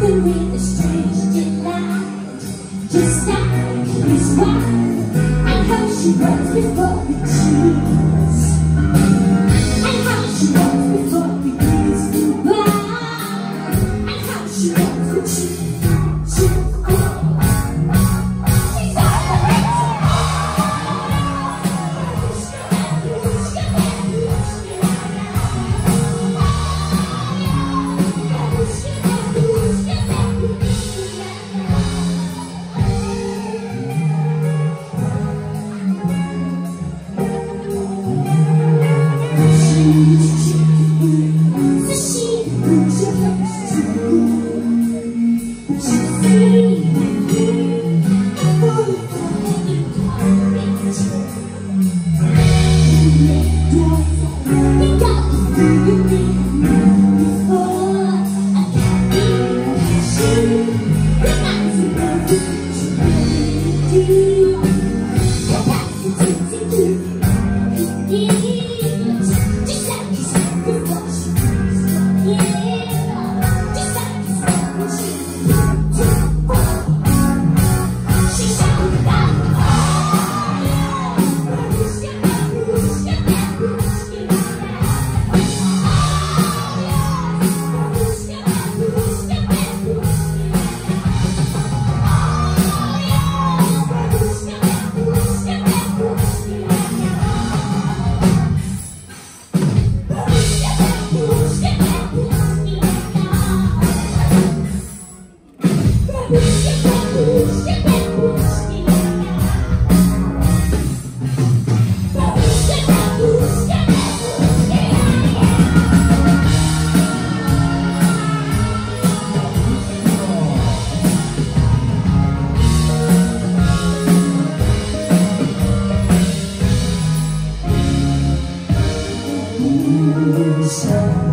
nothing with a strange delight. Just that is why I know she broke. you. Listen.